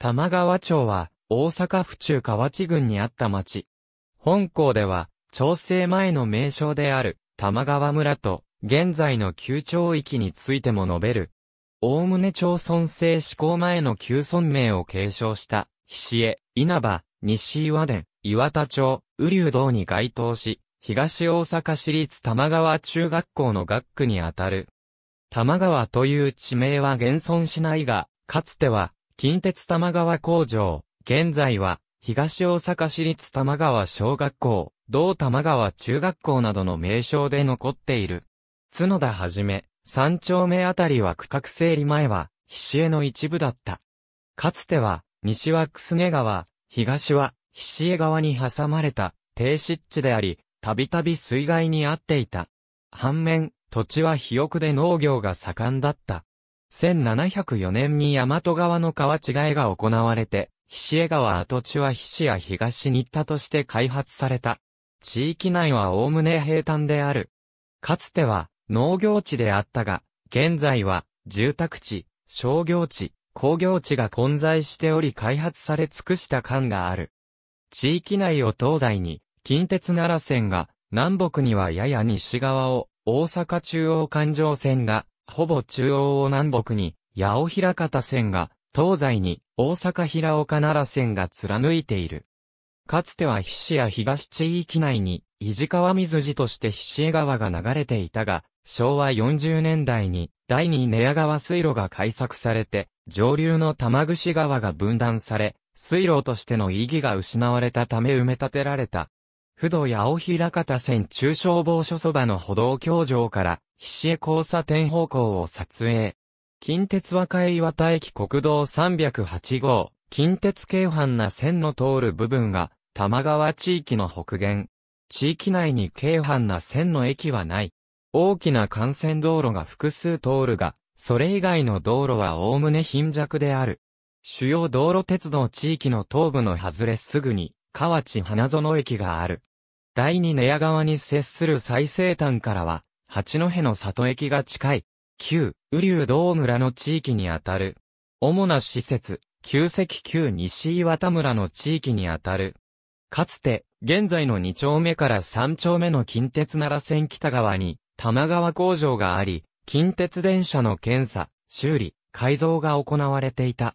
玉川町は、大阪府中河内郡にあった町。本校では、調整前の名称である、玉川村と、現在の旧町域についても述べる。大宗町村制施行前の旧村名を継承した、菱江、稲葉、西岩田、岩田町、雨竜道に該当し、東大阪市立玉川中学校の学区にあたる。玉川という地名は現存しないが、かつては、近鉄玉川工場、現在は、東大阪市立玉川小学校、同玉川中学校などの名称で残っている。角田はじめ、三丁目あたりは区画整理前は、菱江の一部だった。かつては、西は楠川、東は、菱江川に挟まれた、低湿地であり、たびたび水害に遭っていた。反面、土地は肥沃で農業が盛んだった。1704年に大和川の川違いが行われて、菱江川跡地は菱や東新田として開発された。地域内はおおむね平坦である。かつては農業地であったが、現在は住宅地、商業地、工業地が混在しており開発され尽くした感がある。地域内を東西に近鉄奈良線が、南北にはやや西側を大阪中央環状線がほぼ中央を南北に、八尾平方線が、東西に、大阪平岡奈良線が貫いている。かつては菱や東地域内に、伊地川水地として菱江川が流れていたが、昭和40年代に、第二寝屋川水路が開削されて、上流の玉串川が分断され、水路としての意義が失われたため埋め立てられた。不動八尾平方線中消防署そばの歩道橋上から、菱江交差点方向を撮影。近鉄和歌岩田駅国道308号、近鉄京阪な線の通る部分が、玉川地域の北限。地域内に京阪な線の駅はない。大きな幹線道路が複数通るが、それ以外の道路は概ね貧弱である。主要道路鉄道地域の東部の外れすぐに、河内花園駅がある。第二寝屋川に接する最西端からは、八戸の里駅が近い、旧、雨竜道村の地域にあたる。主な施設、旧石旧西岩田村の地域にあたる。かつて、現在の2丁目から3丁目の近鉄奈良線北側に、玉川工場があり、近鉄電車の検査、修理、改造が行われていた。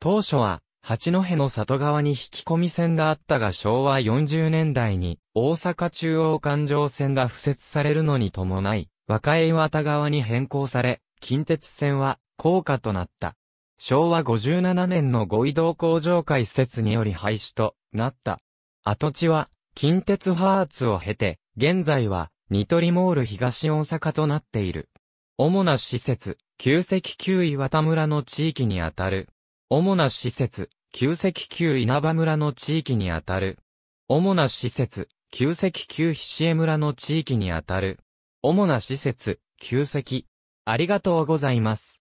当初は、八戸の里側に引き込み線があったが昭和40年代に大阪中央環状線が敷設されるのに伴い、和歌岩田側に変更され、近鉄線は高架となった。昭和57年の五移動工場開設により廃止となった。跡地は近鉄ハーツを経て、現在はニトリモール東大阪となっている。主な施設、旧石旧岩田村の地域にあたる。主な施設、旧石旧稲葉村の地域にあたる。主な施設、旧石旧菱江村の地域にあたる。主な施設、旧石。ありがとうございます。